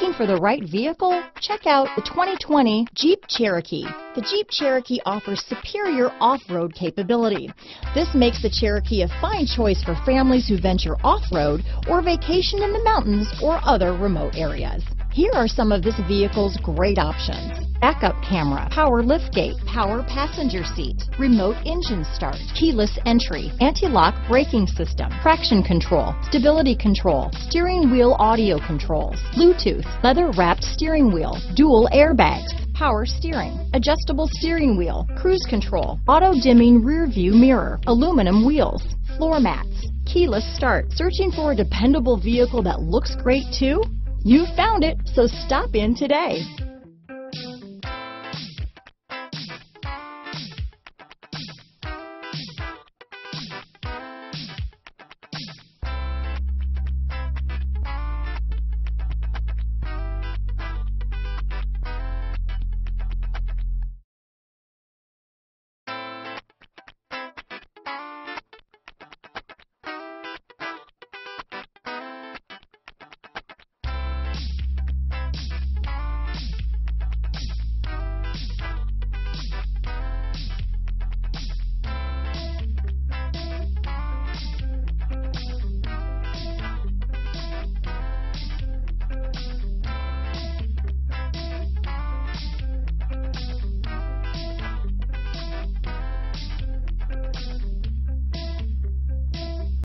Looking for the right vehicle? Check out the 2020 Jeep Cherokee. The Jeep Cherokee offers superior off-road capability. This makes the Cherokee a fine choice for families who venture off-road or vacation in the mountains or other remote areas. Here are some of this vehicle's great options. Backup camera, power liftgate, power passenger seat, remote engine start, keyless entry, anti-lock braking system, traction control, stability control, steering wheel audio controls, Bluetooth, leather wrapped steering wheel, dual airbags, power steering, adjustable steering wheel, cruise control, auto dimming rear view mirror, aluminum wheels, floor mats, keyless start. Searching for a dependable vehicle that looks great too? You found it, so stop in today.